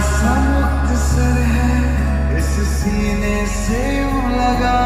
सा मुख्तसर है इस सीने से लगा।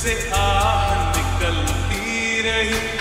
से आह निकलती रही।